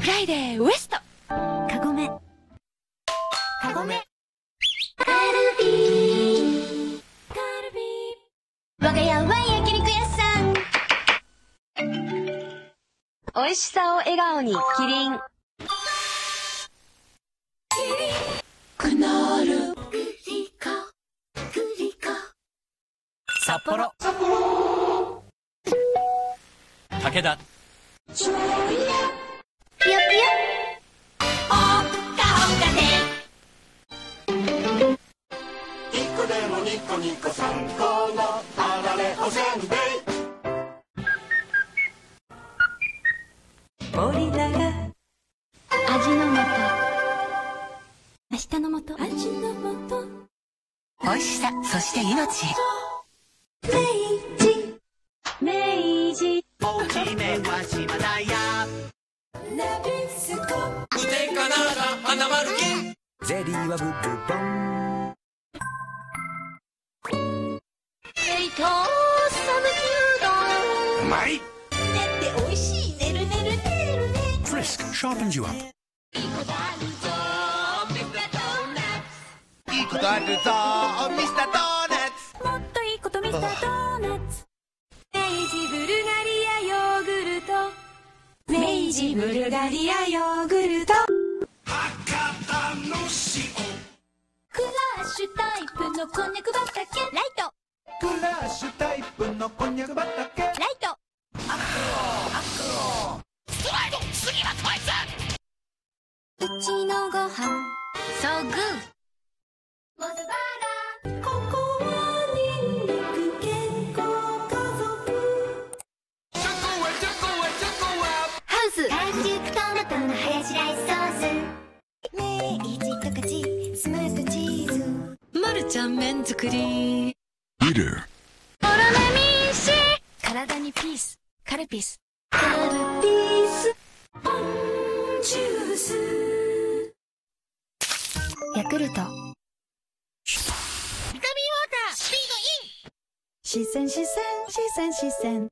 フライデーウエストカゴメカゴメカルビーカルビー我が家は焼肉屋さん美味しさを笑顔にキリン。クノールグリコグリコ札幌武田。ぴよぴよほっかほかでニコでもニコニコ参考のあられおい。しさそして命明治明治大きめは島田屋ナビスコ無添加なら花丸金ゼリーはブルボン。冷凍サムキうどんうまいねって美味しいねるねるねるね Frisk sharpens you up. いいことあるぞミスタードーナツ。もっといいことミスタードーナツ明治ブルガリアヨーグルト。クラッシュタイプのこんにゃく畑。ライト。クラッシュタイプのこんにゃく畑。ライト。うちのご飯。そうグちゃん麺作り Leader オロナミン C 体にピースカルピスカルピスポンジュースヤクルト四川四川四川四川